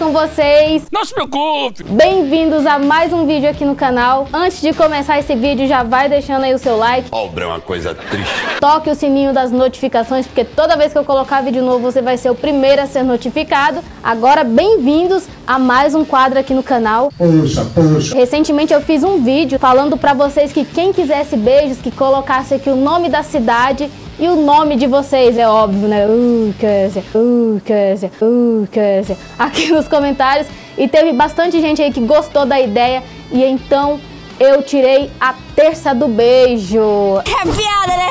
com vocês? Não se preocupe! Bem-vindos a mais um vídeo aqui no canal. Antes de começar esse vídeo, já vai deixando aí o seu like. Obra é uma coisa triste. Toque o sininho das notificações, porque toda vez que eu colocar vídeo novo, você vai ser o primeiro a ser notificado. Agora, bem-vindos a mais um quadro aqui no canal. Puxa, puxa. Recentemente eu fiz um vídeo falando pra vocês que quem quisesse beijos, que colocasse aqui o nome da cidade e o nome de vocês, é óbvio, né? Uh, Kézia, uh, Kézia, uh, Kézia. Aqui nos comentários. E teve bastante gente aí que gostou da ideia. E então eu tirei a terça do beijo. É piada, né?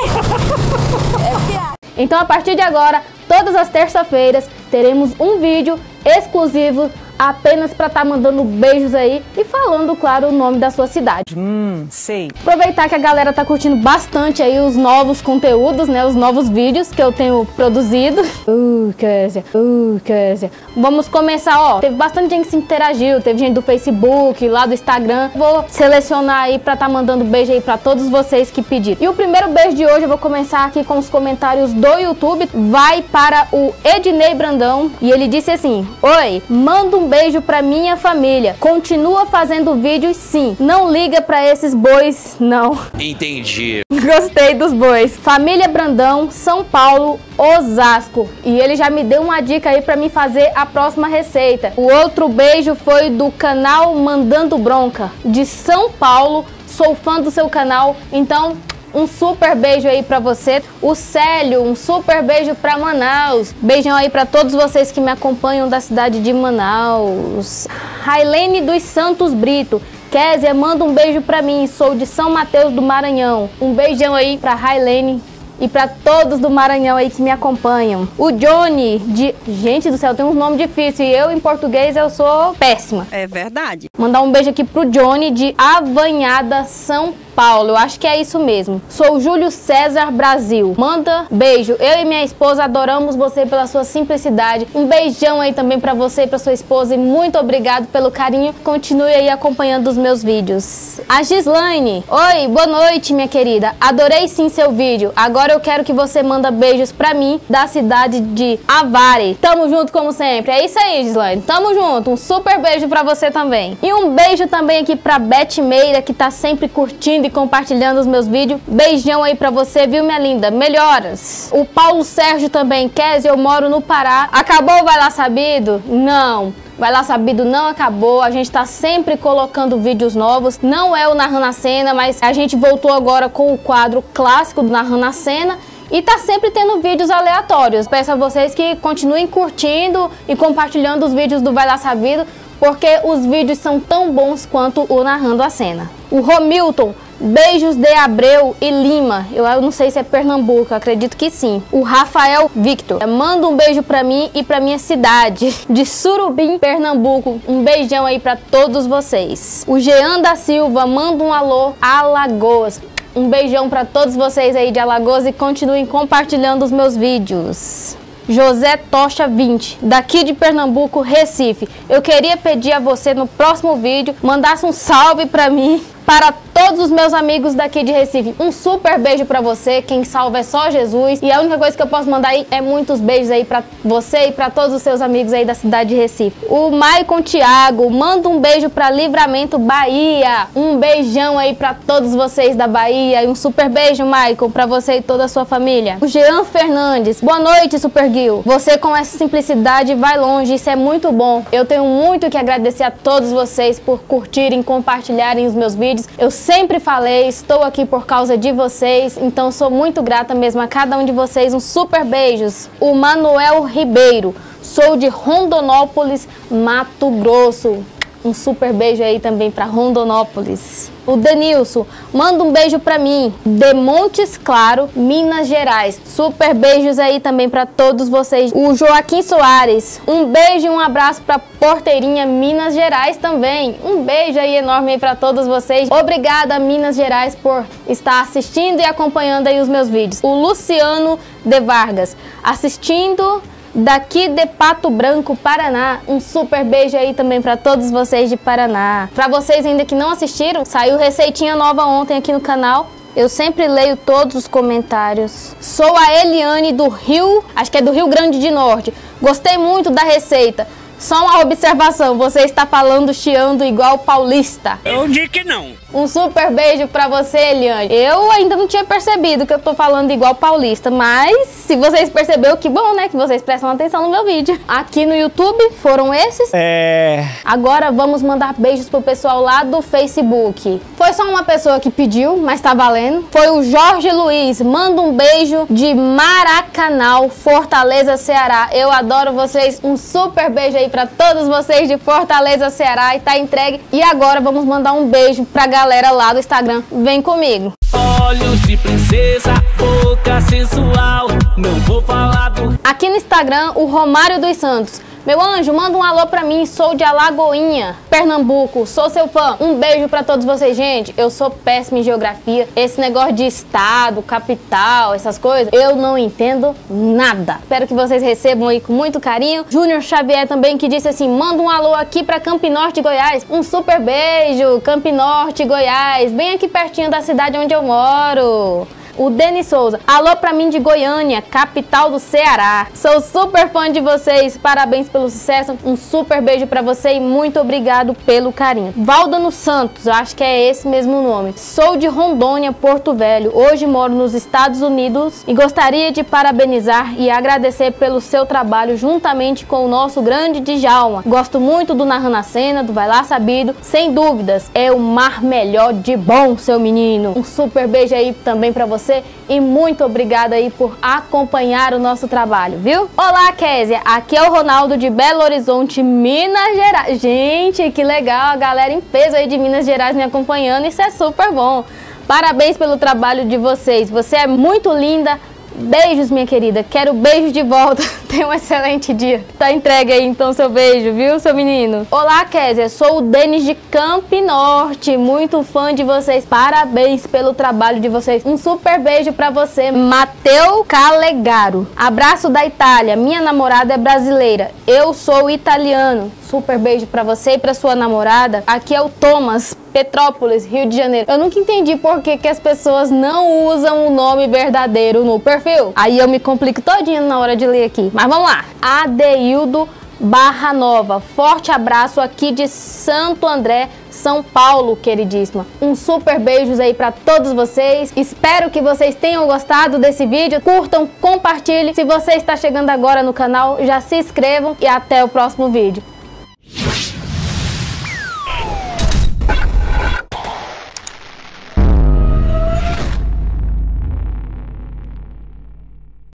É piada. Então a partir de agora, todas as terça-feiras, teremos um vídeo exclusivo apenas para estar tá mandando beijos aí e falando, claro, o nome da sua cidade. Hum, sei. Aproveitar que a galera tá curtindo bastante aí os novos conteúdos, né? Os novos vídeos que eu tenho produzido. Uh, Kézia, uh, Kézia. Vamos começar, ó. Teve bastante gente que se interagiu, teve gente do Facebook, lá do Instagram. Vou selecionar aí pra tá mandando beijo aí pra todos vocês que pediram. E o primeiro beijo de hoje eu vou começar aqui com os comentários do YouTube. Vai para o Ednei Brandão e ele disse assim: Oi, manda um beijo pra minha família. Continua fazendo vídeos sim. Não liga pra esses bois, não. Entendi. Gostei dos bois. Família Brandão, São Paulo, Osasco. E ele já me deu uma dica aí pra mim fazer a próxima receita. O outro beijo foi do canal Mandando Bronca, de São Paulo. Sou fã do seu canal, então um super beijo aí para você. O Célio, um super beijo para Manaus. Beijão aí para todos vocês que me acompanham da cidade de Manaus. Railene dos Santos Brito. Kézia, manda um beijo para mim. Sou de São Mateus do Maranhão. Um beijão aí para Railene e para todos do Maranhão aí que me acompanham. O Johnny de, gente do céu, tem um nome difícil e eu em português eu sou péssima. É verdade. Mandar um beijo aqui pro Johnny de Avanhada, São Paulo. Eu acho que é isso mesmo. Sou Júlio César Brasil. Manda beijo. Eu e minha esposa adoramos você pela sua simplicidade. Um beijão aí também para você e para sua esposa e muito obrigado pelo carinho. Continue aí acompanhando os meus vídeos. A Gislaine. Oi, boa noite, minha querida. Adorei sim seu vídeo. Agora eu quero que você manda beijos para mim da cidade de Avari. Tamo junto como sempre. É isso aí, Gislaine. Tamo junto. Um super beijo para você também. E um beijo também aqui para Beth Meira que tá sempre curtindo e compartilhando os meus vídeos. Beijão aí pra você, viu, minha linda? Melhoras. O Paulo Sérgio também, Kézia, eu moro no Pará. Acabou Vai Lá Sabido? Não. Vai Lá Sabido não acabou, a gente tá sempre colocando vídeos novos. Não é o Narrando a Cena, mas a gente voltou agora com o quadro clássico do Narrando a Cena. E tá sempre tendo vídeos aleatórios. Peço a vocês que continuem curtindo e compartilhando os vídeos do Vai Lá Sabido, porque os vídeos são tão bons quanto o Narrando a Cena. O Romilton Beijos de Abreu e Lima. Eu, eu não sei se é Pernambuco, acredito que sim. O Rafael Victor. Manda um beijo pra mim e pra minha cidade de Surubim, Pernambuco. Um beijão aí pra todos vocês. O Jean da Silva manda um alô Alagoas. Um beijão para todos vocês aí de Alagoas e continuem compartilhando os meus vídeos. José Tocha 20, daqui de Pernambuco, Recife. Eu queria pedir a você no próximo vídeo mandasse um salve para mim para todos os meus amigos daqui de Recife. Um super beijo para você, quem salva é só Jesus. E a única coisa que eu posso mandar aí é muitos beijos aí para você e para todos os seus amigos aí da cidade de Recife. O Maicon Thiago, manda um beijo para Livramento Bahia. Um beijão aí para todos vocês da Bahia e um super beijo, Maicon, para você e toda a sua família. O Jean Fernandes, boa noite, Super Gil. Você com essa simplicidade vai longe, isso é muito bom. Eu tenho muito que agradecer a todos vocês por curtirem, compartilharem os meus vídeos eu sempre falei, estou aqui por causa de vocês, então sou muito grata mesmo a cada um de vocês. Um super beijos. O Manuel Ribeiro, sou de Rondonópolis, Mato Grosso. Um super beijo aí também para Rondonópolis. O Denilson, manda um beijo para mim, de Montes Claro, Minas Gerais. Super beijos aí também para todos vocês. O Joaquim Soares, um beijo e um abraço para Porteirinha, Minas Gerais também. Um beijo aí enorme para todos vocês. Obrigada, Minas Gerais, por estar assistindo e acompanhando aí os meus vídeos. O Luciano de Vargas, assistindo daqui de Pato Branco, Paraná. Um super beijo aí também para todos vocês de Paraná. Para vocês ainda que não assistiram, saiu receitinha nova ontem aqui no canal. Eu sempre leio todos os comentários. Sou a Eliane do Rio, acho que é do Rio Grande de Norte. Gostei muito da receita. Só uma observação, você está falando chiando igual paulista. Eu digo que não. Um super beijo pra você, Eliane. Eu ainda não tinha percebido que eu tô falando igual paulista, mas se vocês perceberam, que bom, né? Que vocês prestam atenção no meu vídeo. Aqui no YouTube foram esses. É. Agora vamos mandar beijos pro pessoal lá do Facebook. Foi só uma pessoa que pediu, mas tá valendo. Foi o Jorge Luiz. Manda um beijo de Maracanã, Fortaleza, Ceará. Eu adoro vocês. Um super beijo aí pra todos vocês de Fortaleza, Ceará. E tá entregue. E agora vamos mandar um beijo pra galera lá do Instagram. Vem comigo. Olhos de princesa, boca sensual. Não vou falar do Aqui no Instagram, o Romário dos Santos. Meu anjo, manda um alô pra mim, sou de Alagoinha, Pernambuco, sou seu fã. Um beijo pra todos vocês, gente. Eu sou péssima em geografia. Esse negócio de estado, capital, essas coisas, eu não entendo nada. Espero que vocês recebam aí com muito carinho. Júnior Xavier também que disse assim: manda um alô aqui pra Campinorte, Goiás. Um super beijo, Campinorte, Goiás, bem aqui pertinho da cidade onde eu moro. O Denis Souza. Alô pra mim de Goiânia, capital do Ceará. Sou super fã de vocês. Parabéns pelo sucesso. Um super beijo pra você e muito obrigado pelo carinho. Valdano Santos, eu acho que é esse mesmo nome. Sou de Rondônia, Porto Velho. Hoje moro nos Estados Unidos e gostaria de parabenizar e agradecer pelo seu trabalho juntamente com o nosso grande Djalma. Gosto muito do Narrando Cena, do Vai Lá Sabido. Sem dúvidas, é o mar melhor de bom, seu menino. Um super beijo aí também pra você e muito obrigada aí por acompanhar o nosso trabalho, viu? Olá, Késia. Aqui é o Ronaldo de Belo Horizonte, Minas Gerais. Gente, que legal, a galera em peso aí de Minas Gerais me acompanhando. Isso é super bom. Parabéns pelo trabalho de vocês. Você é muito linda. Beijos, minha querida. Quero beijo de volta. Tenha um excelente dia. Tá entregue aí então seu beijo, viu, seu menino? Olá, Késia. Sou o Denis de Camp Norte. Muito fã de vocês. Parabéns pelo trabalho de vocês. Um super beijo pra você, Mateu Calegaro. Abraço da Itália. Minha namorada é brasileira. Eu sou italiano. Super beijo pra você e pra sua namorada. Aqui é o Thomas, Petrópolis, Rio de Janeiro. Eu nunca entendi por que, que as pessoas não usam o nome verdadeiro no perfil. Aí eu me complico todinho na hora de ler aqui. Mas vamos lá. Adeildo Barra Nova. Forte abraço aqui de Santo André, São Paulo, queridíssima. Um super beijos aí para todos vocês. Espero que vocês tenham gostado desse vídeo. Curtam, compartilhem. Se você está chegando agora no canal, já se inscrevam e até o próximo vídeo.